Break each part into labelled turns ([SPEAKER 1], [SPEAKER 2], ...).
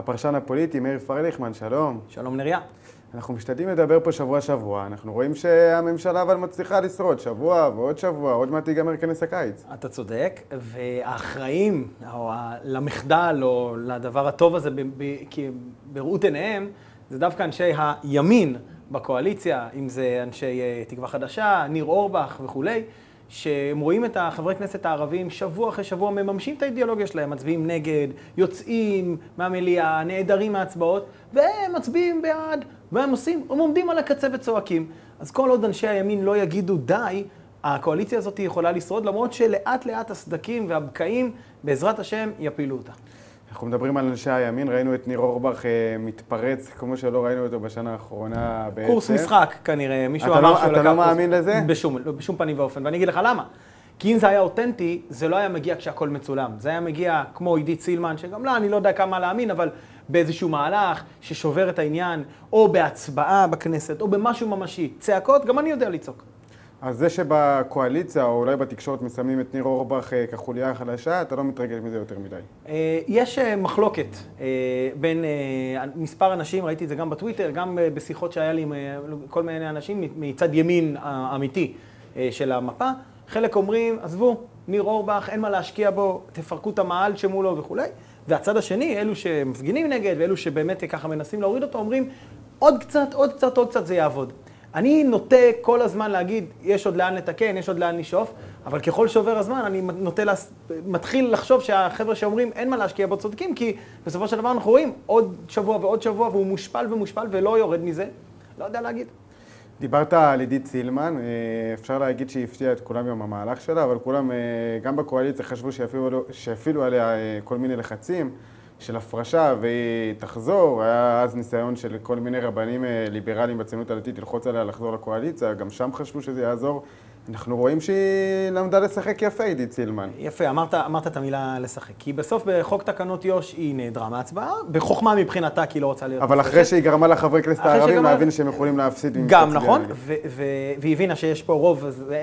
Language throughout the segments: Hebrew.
[SPEAKER 1] הפרשן הפוליטי מאיר פרליכמן, שלום.
[SPEAKER 2] שלום נריה.
[SPEAKER 1] אנחנו משתדלים לדבר פה שבוע-שבוע, אנחנו רואים שהממשלה אבל מצליחה לשרוד שבוע ועוד שבוע, עוד מעט ייגמר כנס הקיץ.
[SPEAKER 2] אתה צודק, והאחראים או למחדל או לדבר הטוב הזה בראות עיניהם, זה דווקא אנשי הימין בקואליציה, אם זה אנשי אה, תקווה חדשה, ניר אורבך וכולי. שהם רואים את החברי כנסת הערבים שבוע אחרי שבוע מממשים את האידיאולוגיה שלהם, מצביעים נגד, יוצאים מהמליאה, נעדרים מההצבעות, והם מצביעים בעד, והם עושים, הם עומדים על הקצה וצועקים. אז כל עוד אנשי הימין לא יגידו די, הקואליציה הזאת יכולה לשרוד, למרות שלאט לאט הסדקים והבקעים, בעזרת השם, יפילו אותה.
[SPEAKER 1] אנחנו מדברים על אנשי הימין, ראינו את ניר אורבך אה, מתפרץ כמו שלא ראינו אותו בשנה האחרונה בעצם.
[SPEAKER 2] קורס משחק כנראה, מישהו
[SPEAKER 1] אמר
[SPEAKER 2] לא,
[SPEAKER 1] שהוא לקח. אתה לא מאמין לזה?
[SPEAKER 2] בשום, לא, בשום פנים ואופן, ואני אגיד לך למה. כי אם זה היה אותנטי, זה לא היה מגיע כשהכול מצולם. זה היה מגיע כמו עידית סילמן, שגם לה, אני לא יודע כמה להאמין, אבל באיזשהו מהלך ששובר את העניין, או בהצבעה בכנסת, או במשהו ממשי. צעקות, גם אני יודע לצעוק.
[SPEAKER 1] אז זה שבקואליציה, או אולי בתקשורת, מסמנים את ניר אורבך אה, כחוליה חלשה, אתה לא מתרגש מזה יותר מדי.
[SPEAKER 2] אה, יש אה, מחלוקת בין מספר אנשים, ראיתי את זה גם בטוויטר, גם בשיחות שהיה לי עם כל מיני אנשים מצד ימין האמיתי של המפה. חלק אומרים, עזבו, ניר אורבך, אין מה להשקיע בו, תפרקו את המעל שמולו וכולי. והצד השני, אלו שמפגינים נגד ואלו שבאמת ככה מנסים להוריד אותו, אומרים, עוד קצת, עוד קצת, עוד קצת זה יעבוד. אני נוטה כל הזמן להגיד, יש עוד לאן לתקן, יש עוד לאן לשאוף, אבל ככל שעובר הזמן, אני נוטה, לה... מתחיל לחשוב שהחבר'ה שאומרים אין מה להשקיע בו צודקים, כי בסופו של דבר אנחנו רואים עוד שבוע ועוד שבוע, והוא מושפל ומושפל ולא יורד מזה. לא יודע להגיד.
[SPEAKER 1] דיברת על עידית סילמן, אה, אפשר להגיד שהיא הפתיעה את כולם עם המהלך שלה, אבל כולם, אה, גם בקואליציה, חשבו שיפעילו עליה אה, כל מיני לחצים. של הפרשה והיא תחזור, היה אז ניסיון של כל מיני רבנים אה, ליברליים בציונות הדתית ללחוץ עליה לחזור לקואליציה, גם שם חשבו שזה יעזור. אנחנו רואים שהיא למדה לשחק יפה, עידית סילמן.
[SPEAKER 2] יפה, אמרת, אמרת את המילה לשחק. כי בסוף בחוק תקנות יו"ש היא נעדרה מהצבעה, בחוכמה מבחינתה, כי היא לא רוצה להיות...
[SPEAKER 1] אבל אחרי שהיא גרמה לחברי כנסת הערבים להבין שהם יכולים להפסיד.
[SPEAKER 2] גם, נכון, והיא הבינה שיש פה רוב, אה,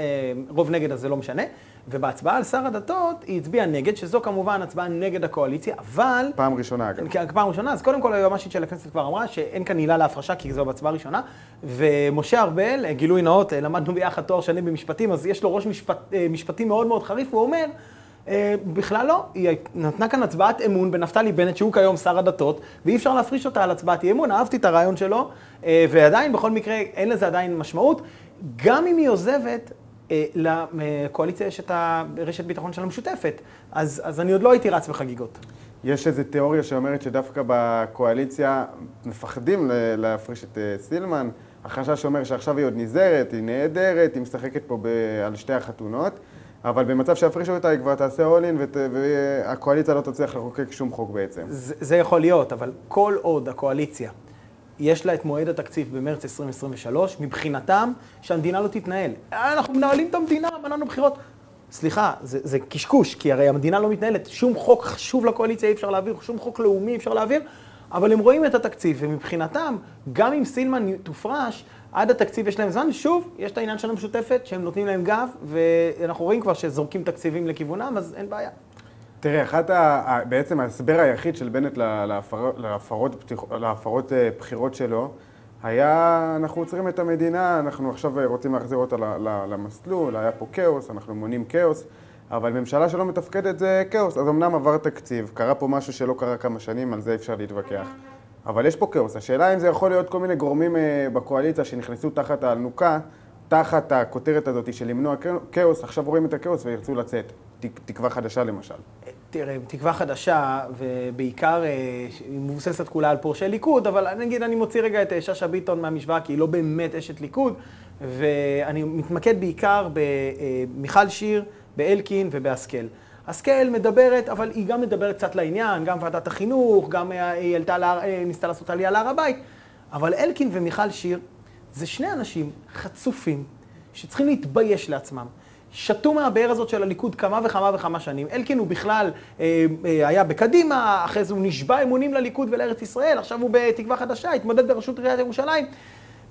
[SPEAKER 2] רוב נגד, אז זה לא משנה. ובהצבעה על שר הדתות היא הצביעה נגד, שזו כמובן הצבעה נגד הקואליציה, אבל...
[SPEAKER 1] פעם ראשונה אגב.
[SPEAKER 2] כן, פעם ראשונה, אז קודם כל היועמ"שית של הכנסת כבר אמרה שאין כאן עילה להפרשה כי זו בהצבעה ראשונה, ומשה ארבל, גילוי נאות, למדנו ביחד תואר שני במשפטים, אז יש לו ראש משפט, אה, משפטי מאוד מאוד חריף, הוא אומר, אה, בכלל לא, היא נתנה כאן הצבעת אמון בנפתלי בנט, שהוא כיום שר הדתות, ואי אפשר להפריש אותה על הצבעת אי אמון, אהבתי את הרעיון שלו, אה, ועדיין, בכל מקרה, אין לזה עדיין משמעות. גם אם היא עוזבת, לקואליציה יש את הרשת ביטחון של המשותפת, אז, אז אני עוד לא הייתי רץ בחגיגות.
[SPEAKER 1] יש איזו תיאוריה שאומרת שדווקא בקואליציה מפחדים להפריש את סילמן. החשש אומר שעכשיו היא עוד נזהרת, היא נהדרת, היא משחקת פה ב- על שתי החתונות, אבל במצב שיפרישו אותה היא כבר תעשה אולין והקואליציה לא תצליח לחוקק שום חוק בעצם.
[SPEAKER 2] זה, זה יכול להיות, אבל כל עוד הקואליציה יש לה את מועד התקציב במרץ 2023, מבחינתם שהמדינה לא תתנהל. אנחנו מנהלים את המדינה, מנענו בחירות. סליחה, זה, זה קשקוש, כי הרי המדינה לא מתנהלת. שום חוק חשוב לקואליציה אי אפשר להעביר, שום חוק לאומי אי אפשר להעביר, אבל הם רואים את התקציב, ומבחינתם, גם אם סילמן תופרש, עד התקציב יש להם זמן. שוב, יש את העניין של המשותפת, שהם נותנים להם גב, ואנחנו רואים כבר שזורקים תקציבים לכיוונם, אז אין בעיה.
[SPEAKER 1] תראה, אחת ה... בעצם ההסבר היחיד של בנט להפר, להפרות, להפרות אה, בחירות שלו היה, אנחנו עוצרים את המדינה, אנחנו עכשיו רוצים להחזיר אותה למסלול, היה פה כאוס, אנחנו מונים כאוס, אבל ממשלה שלא מתפקדת זה כאוס. אז אמנם עבר תקציב, קרה פה משהו שלא קרה כמה שנים, על זה אפשר להתווכח. אבל יש פה כאוס. השאלה אם זה יכול להיות כל מיני גורמים אה, בקואליציה שנכנסו תחת האלונקה, תחת הכותרת הזאת של למנוע כאוס, עכשיו רואים את הכאוס וירצו לצאת. תקווה חדשה למשל.
[SPEAKER 2] תראה, תקווה חדשה, ובעיקר אה, היא מבוססת כולה על פורשי ליכוד, אבל נגיד אני מוציא רגע את אה, שאשא ביטון מהמשוואה, כי היא לא באמת אשת ליכוד, ואני מתמקד בעיקר במיכל שיר, באלקין ובהשכל. השכל מדברת, אבל היא גם מדברת קצת לעניין, גם ועדת החינוך, גם היא עלתה, לה, ניסתה לעשות עלייה להר הבית, אבל אלקין ומיכל שיר זה שני אנשים חצופים שצריכים להתבייש לעצמם. שתו מהבאר הזאת של הליכוד כמה וכמה וכמה שנים. אלקין הוא בכלל אה, אה, היה בקדימה, אחרי זה הוא נשבע אמונים לליכוד ולארץ ישראל, עכשיו הוא בתקווה חדשה, התמודד בראשות עיריית ירושלים.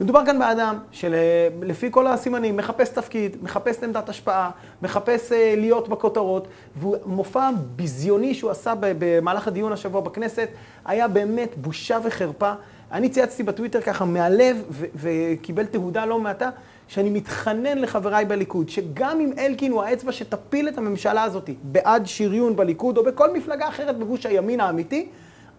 [SPEAKER 2] מדובר כאן באדם שלפי כל הסימנים מחפש תפקיד, מחפש עמדת השפעה, מחפש אה, להיות בכותרות, ומופע ביזיוני שהוא עשה במהלך הדיון השבוע בכנסת היה באמת בושה וחרפה. אני צייצתי בטוויטר ככה מהלב וקיבל תהודה לא מעטה, שאני מתחנן לחבריי בליכוד, שגם אם אלקין הוא האצבע שתפיל את הממשלה הזאת בעד שריון בליכוד או בכל מפלגה אחרת בגוש הימין האמיתי,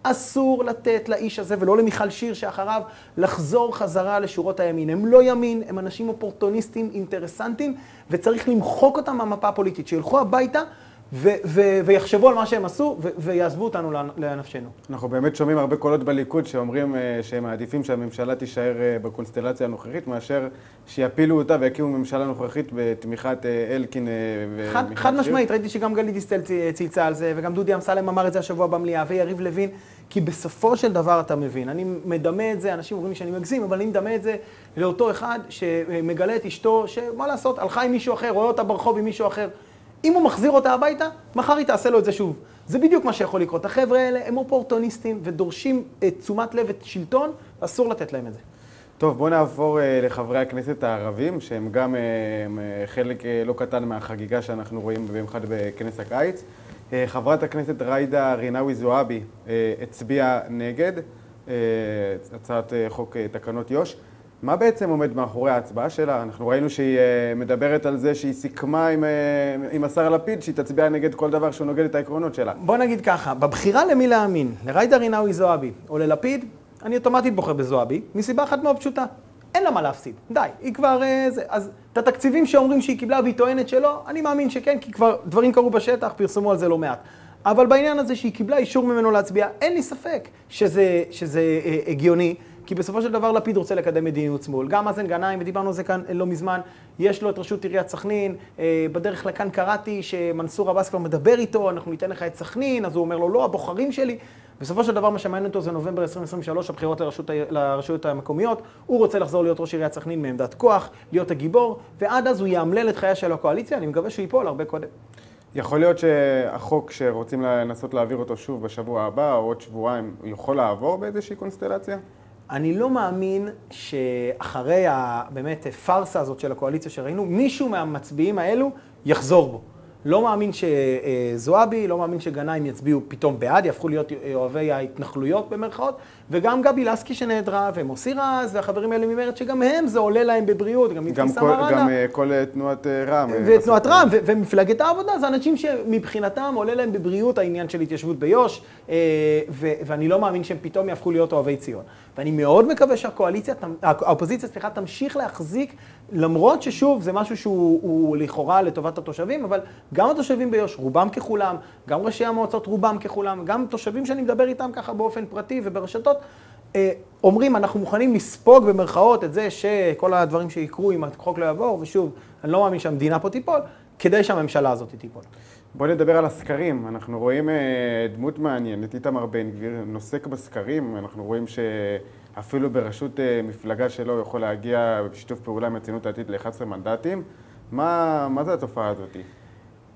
[SPEAKER 2] אסור לתת לאיש הזה, ולא למיכל שיר שאחריו, לחזור חזרה לשורות הימין. הם לא ימין, הם אנשים אופורטוניסטים, אינטרסנטים, וצריך למחוק אותם מהמפה הפוליטית, שילכו הביתה. ו- ו- ויחשבו על מה שהם עשו ו- ויעזבו אותנו לנפשנו.
[SPEAKER 1] אנחנו באמת שומעים הרבה קולות בליכוד שאומרים uh, שהם מעדיפים שהממשלה תישאר uh, בקונסטלציה הנוכחית מאשר שיפילו אותה ויקימו ממשלה נוכחית בתמיכת uh, אלקין
[SPEAKER 2] ומיכל שיר. חד משמעית, ראיתי שגם גלית דיסטל צייצה על זה וגם דודי אמסלם אמר את זה השבוע במליאה ויריב לוין, כי בסופו של דבר אתה מבין, אני מדמה את זה, אנשים אומרים לי שאני מגזים, אבל אני מדמה את זה לאותו אחד שמגלה את אשתו, שמה לעשות, הלכה עם מישהו אחר, רואה אותה ברחוב עם מישהו אחר. אם הוא מחזיר אותה הביתה, מחר היא תעשה לו את זה שוב. זה בדיוק מה שיכול לקרות. החבר'ה האלה הם אופורטוניסטים ודורשים את תשומת לב ואת שלטון, ואסור לתת להם את זה.
[SPEAKER 1] טוב, בואו נעבור uh, לחברי הכנסת הערבים, שהם גם uh, חלק uh, לא קטן מהחגיגה שאנחנו רואים במיוחד בכנס הקיץ. Uh, חברת הכנסת ג'ידא רינאוי זועבי uh, הצביעה נגד uh, הצעת uh, חוק uh, תקנות יו"ש. מה בעצם עומד מאחורי ההצבעה שלה? אנחנו ראינו שהיא uh, מדברת על זה שהיא סיכמה עם, uh, עם השר לפיד שהיא תצביע נגד כל דבר שהוא נוגד את העקרונות שלה.
[SPEAKER 2] בוא נגיד ככה, בבחירה למי להאמין, לג'ידא רינאוי זועבי או ללפיד, אני אוטומטית בוחר בזועבי, מסיבה אחת מאוד פשוטה. אין לה מה להפסיד, די, היא כבר uh, זה. אז את התקציבים שאומרים שהיא קיבלה והיא טוענת שלא, אני מאמין שכן, כי כבר דברים קרו בשטח, פרסמו על זה לא מעט. אבל בעניין הזה שהיא קיבלה אישור ממנו להצביע, אין לי ספק שזה, שזה uh, הגיוני. כי בסופו של דבר לפיד רוצה לקדם מדיניות שמאל. גם מאזן גנאים, ודיברנו על זה כאן לא מזמן, יש לו את רשות עיריית סכנין, אה, בדרך לכאן קראתי שמנסור עבאס כבר מדבר איתו, אנחנו ניתן לך את סכנין, אז הוא אומר לו, לא, הבוחרים שלי. בסופו של דבר מה שמעניין אותו זה נובמבר 2023, הבחירות לרשות, לרשויות המקומיות. הוא רוצה לחזור להיות ראש עיריית סכנין מעמדת כוח, להיות הגיבור, ועד אז הוא יאמלל את חייה של הקואליציה, אני מקווה שהוא ייפול הרבה קודם.
[SPEAKER 1] יכול להיות שהחוק שרוצים לנסות להעביר אותו שוב בשבוע הבא, או עוד שבועיים, יכול לעבור באיזושהי קונסטלציה?
[SPEAKER 2] אני לא מאמין שאחרי הבאמת פארסה הזאת של הקואליציה שראינו, מישהו מהמצביעים האלו יחזור בו. לא מאמין שזועבי, לא מאמין שגנאים יצביעו פתאום בעד, יהפכו להיות אוהבי ההתנחלויות במרכאות, וגם גבי לסקי שנעדרה, ומוסי רז, והחברים האלה ממרצ, שגם הם, זה עולה להם בבריאות, גם
[SPEAKER 1] אבתיסאם מראענה. גם אה, כל אה, תנועת אה, רע"מ.
[SPEAKER 2] ותנועת רע"מ, ומפלגת העבודה, זה אנשים שמבחינתם עולה להם בבריאות העניין של התיישבות ביו"ש, ואני לא מאמין שהם פתאום יהפכו להיות אוהבי ציון. ואני מאוד מקווה שהקואליציה, האופוזיציה, סליחה, תמשיך להחזיק, למרות ששוב, זה משהו שהוא לכאורה לטובת התושבים, אבל גם התושבים ביו"ש, רובם ככולם, גם ראשי המועצות, רובם ככולם, גם תושבים שאני מדבר איתם ככה באופן פרטי וברשתות, אה, אומרים, אנחנו מוכנים לספוג במרכאות את זה שכל הדברים שיקרו אם החוק לא יעבור, ושוב, אני לא מאמין שהמדינה פה תיפול, כדי שהממשלה הזאת תיפול.
[SPEAKER 1] בואו נדבר על הסקרים. אנחנו רואים אה, דמות מעניינת, איתמר בן גביר, נוסק בסקרים. אנחנו רואים שאפילו בראשות אה, מפלגה שלו יכול להגיע בשיתוף פעולה עם הציונות הדתית ל-11 מנדטים. מה, מה זה התופעה הזאת?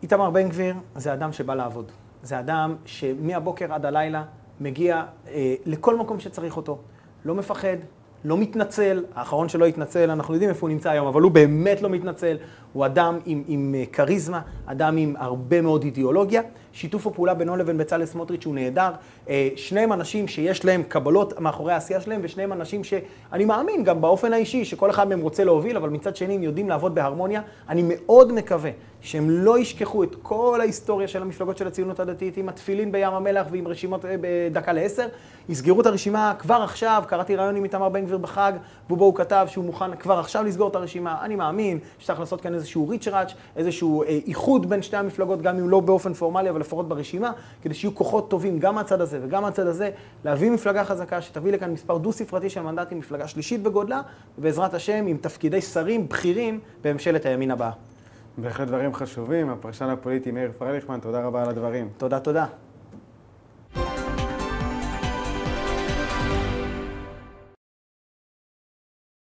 [SPEAKER 2] איתמר בן גביר זה אדם שבא לעבוד. זה אדם שמהבוקר עד הלילה מגיע אה, לכל מקום שצריך אותו. לא מפחד, לא מתנצל, האחרון שלא התנצל, אנחנו יודעים איפה הוא נמצא היום, אבל הוא באמת לא מתנצל, הוא אדם עם, עם אה, כריזמה, אדם עם הרבה מאוד אידיאולוגיה. שיתוף הפעולה בינו לבין בצלאל סמוטריץ' הוא נהדר. אה, שניהם אנשים שיש להם קבלות מאחורי העשייה שלהם, ושניהם אנשים שאני מאמין גם באופן האישי, שכל אחד מהם רוצה להוביל, אבל מצד שני הם יודעים לעבוד בהרמוניה. אני מאוד מקווה שהם לא ישכחו את כל ההיסטוריה של המפלגות של הציונות הדתית עם התפילין בים המלח ועם רשימות אה, בדקה לעשר. יסגרו את הרשימה כבר עכשיו, קראתי ראיון עם איתמר בן גביר בחג, ובו הוא כתב שהוא מוכן כבר עכשיו לסגור את הרשימה. אני מאמין שצריך לעשות כאן איזשהו ריצ'ראץ', איזשהו אה, איחוד בין שתי המפלגות, גם אם לא באופן פורמלי, אבל לפחות ברשימה, כדי שיהיו כוחות טובים גם מהצד הזה וגם מהצד הזה, להביא מפלגה חזקה שתביא לכאן מספר דו-ספרתי של מנדטים, מפלגה שלישית בגודלה, ובעזרת השם עם תפקידי שרים בכירים בממשלת הימין הבאה.
[SPEAKER 1] בהחלט דברים חשובים. הפרשן הפוליטי מאיר פרליכמן, תודה רבה על הדברים.
[SPEAKER 2] תודה, תודה.